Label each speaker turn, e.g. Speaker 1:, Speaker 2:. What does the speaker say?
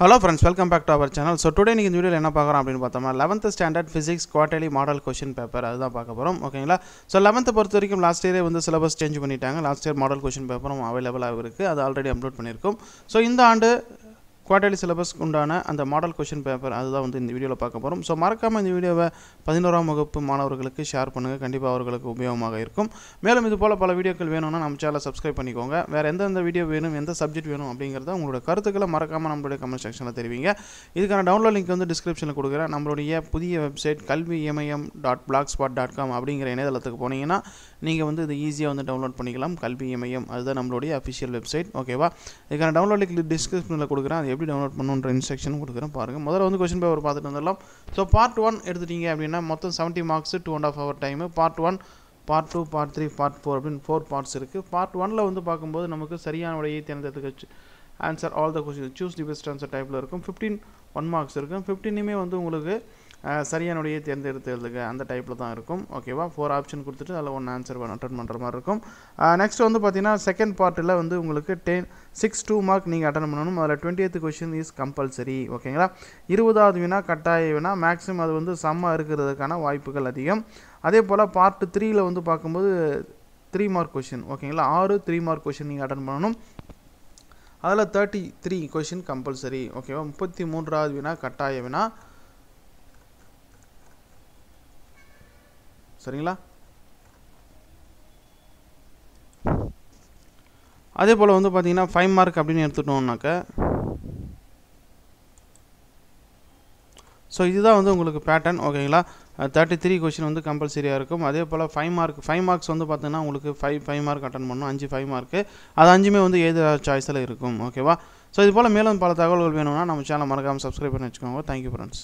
Speaker 1: Hello friends welcome back to our channel so today நீங்கள் இந்த வீடியோவில் என்ன பார்க்குறோம் அப்படின்னு பார்த்தோம்னா eleventh standard physics quarterly model question paper அதுதான் பார்க்க போகிறோம் ஓகேங்களா ஸோ லெவன்த்து பொறுத்த வரைக்கும் லாஸ்ட் இயரே வந்து சிலபஸ் சேஞ்ச் பண்ணிட்டாங்க. லாஸ்ட் இயர் மாடல் கொஷின் பேப்பரும் அவைலபிளாக இருக்குது அது ஆல்ரெடி அப்லோட் பண்ணியிருக்கோம். ஸோ இந்த ஆண்டு குவார்டர்லி சிலபஸ்க்கு உண்டான அந்த மாடல் கொஷின் பேப்பர் அதுதான் வந்து இந்த வீடியோவில் பார்க்க போகிறோம் ஸோ மறக்காமல் இந்த வீடியோவை பதினோராம் வகுப்பு மாணவர்களுக்கு ஷேர் பண்ணுங்கள் கண்டிப்பாக அவர்களுக்கு உபயோகமாக இருக்கும். மேலும் இது போல் பல வீடியோக்கள் வேணும்னா நம்ம சேனலை சப்ஸ்கிரைப் பண்ணிக்கோங்க. வேறு எந்தெந்த வீடியோ வேணும் எந்த சப்ஜெக்ட் வேணும் அப்படிங்கிறத உங்களோட கருத்துக்களை மறக்காமல் நம்மளுடைய கமெண்ட் செக்ஷனில் தெரிவிங்க. இதுக்கான டவுன்லோட் லிங்க் வந்து டிஸ்கிரிப்ஷனில் கொடுக்குறேன். நம்மளுடைய புதிய website Kalvi Imayam dot blogspot dot com அப்படிங்கிற இணையதளத்துக்கு போனீங்கன்னா நீங்கள் வந்து இது ஈஸியாக வந்து டவுன்லோட் பண்ணிக்கலாம். கல்வி இமயம் அதுதான் நம்மளுடைய அஃபிஷியல் வெப்சைட் ஓகேவா இதுக்கான டவுன்லோட் லிங்க் டிஸ்கிரிப்ஷனில் கொடுக்குறேன். அது எப்படி டவுன்லோட் பண்ணுன்ற இன்ஸ்ட்ரக்ஷன் கொடுக்குறேன் பாருங்கள் முதல்ல வந்து கொஸ்டின் பேப்பர் பார்த்துட்டு வந்துடலாம். ஸோ பார்ட் ஒன் எடுத்துட்டீங்க அப்படின்னா மொத்தம் seventy marks two and half hour time part one part two part three part four அப்படின்னு ஃபோர் பார்ட்ஸ் இருக்குது பார்ட் ஒனில் வந்து பார்க்கும்போது நமக்கு சரியான விடையை தேர்ந்தெடுத்து answer all the question choose the best answer டைப்பில் இருக்கும். ஃபிஃப்டீன் ஒன் மார்க்ஸ் இருக்கும். ஃபிஃப்டீனுமே வந்து உங்களுக்கு சரியானுடைய தேர்ந்தெடுத்து விடையை அந்த டைப்பில் தான் இருக்கும். ஓகேவா ஃபோர் ஆப்ஷன் கொடுத்துட்டு அதில் ஒன்று ஆன்சர் அட்டன் பண்ணுற மாதிரி இருக்கும். நெக்ஸ்ட் வந்து பார்த்தீங்கன்னா செகண்ட் பார்ட்டில் வந்து உங்களுக்கு டென் சிக்ஸ் டூ மார்க் நீங்கள் அட்டன் பண்ணணும். அதில் twenty eight question is compulsory ஓகேங்களா இருபதாவது வினா கட்டாய வினா. மேக்ஸிமம் அது வந்து செம்மாக இருக்கிறதுக்கான வாய்ப்புகள் அதிகம். அதே போல் பார்ட் த்ரீயில் வந்து பார்க்கும்போது த்ரீ மார்க் கொஷின் ஓகேங்களா ஆறு த்ரீ மார்க் கொஷின் நீங்கள் அட்டன் பண்ணணும். அதில் தேர்ட்டி த்ரீ கொஷின் கம்பல்சரி ஓகேவா முப்பத்தி மூன்றாவது வினா கட்டாய வினா. சரிங்களா? அதே போல் வந்து பார்த்தீங்கன்னா ஃபைவ் மார்க் அப்படின்னு எடுத்துட்டோம்னாக்க ஸோ இதுதான் வந்து உங்களுக்கு பேட்டர்ன் ஓகேங்களா தேர்ட்டி த்ரீ கொஷின் வந்து கம்பல்சரியாக இருக்கும். அதே போல் ஃபைவ் மார்க் ஃபைவ் மார்க்ஸ் வந்து பார்த்தீங்கன்னா உங்களுக்கு ஃபைவ் ஃபைவ் மார்க் அட்டன் பண்ணணும். அஞ்சு ஃபைவ் மார்க்கு அது அஞ்சுமே வந்து ஏது சாய்ஸில் இருக்கும் ஓகேவா ஸோ இது போல் மேலும் பல தகவல்கள் வேணும்னா நம்ம சேனல் மறக்காமல் சப்ஸ்கிரைப் பண்ணி வச்சுக்கோங்க. Thank you friends